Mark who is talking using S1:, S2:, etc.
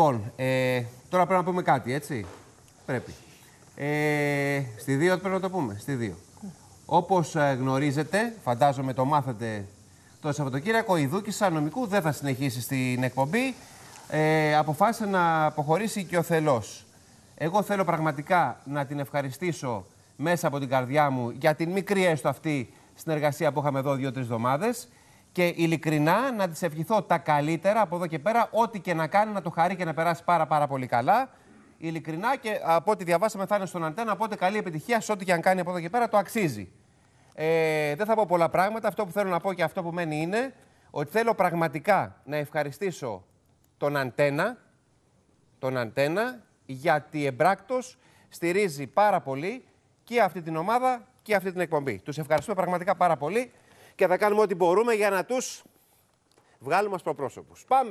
S1: Λοιπόν, ε, τώρα πρέπει να πούμε κάτι, έτσι; Πρέπει. Ε, στη 2 πρέπει να το πούμε. Στη 2. Όπως γνωρίζετε, φαντάζομαι το μάθατε το Σαββατοκύριακο, η Δούκησα νομικού δεν θα συνεχίσει στην εκπομπή. Ε, αποφάσισε να αποχωρήσει και ο Θελός. Εγώ θέλω πραγματικά να την ευχαριστήσω μέσα από την καρδιά μου για την μικρή έστω αυτή συνεργασία που είχαμε εδώ δύο-τρεις εβδομάδες. Και ειλικρινά να της ευχηθώ τα καλύτερα από εδώ και πέρα, ό,τι και να κάνει, να το χαρεί και να περάσει πάρα, πάρα πολύ καλά. Ειλικρινά και από ό,τι διαβάσαμε θα είναι στον αντένα, οπότε καλή επιτυχία σε ό,τι και αν κάνει από εδώ και πέρα, το αξίζει. Ε, δεν θα πω πολλά πράγματα. Αυτό που θέλω να πω και αυτό που μένει είναι ότι θέλω πραγματικά να ευχαριστήσω τον Αντένα, τον Αντένα γιατί εμπράκτος στηρίζει πάρα πολύ και αυτή την ομάδα και αυτή την εκπομπή. Τους ευχαριστούμε πραγματικά πάρα πολύ και θα κάνουμε ό,τι μπορούμε για να τους βγάλουμε ως προπρόσωπους. Πάμε!